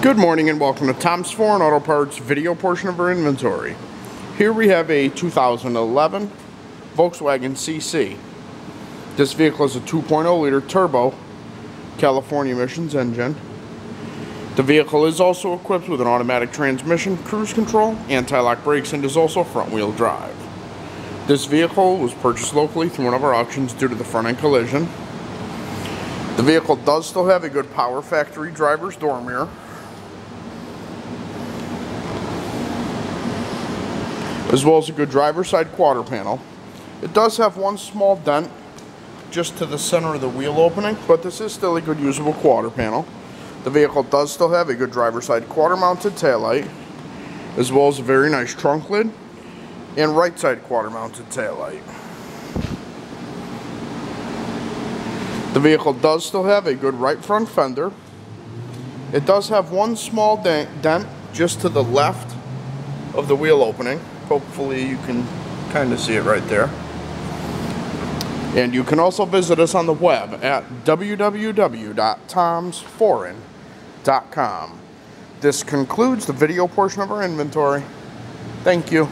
Good morning and welcome to Tom's Foreign Auto Parts video portion of our inventory. Here we have a 2011 Volkswagen CC. This vehicle is a 2.0 liter turbo California emissions engine. The vehicle is also equipped with an automatic transmission, cruise control, anti-lock brakes, and is also front wheel drive. This vehicle was purchased locally through one of our auctions due to the front end collision. The vehicle does still have a good power factory driver's door mirror. As well as a good driver's side quarter panel. It does have one small dent just to the center of the wheel opening, but this is still a good usable quarter panel. The vehicle does still have a good driver's side quarter mounted taillight, as well as a very nice trunk lid and right side quarter mounted taillight. The vehicle does still have a good right front fender. It does have one small dent just to the left of the wheel opening. Hopefully you can kind of see it right there. And you can also visit us on the web at www.tomsforeign.com. This concludes the video portion of our inventory. Thank you.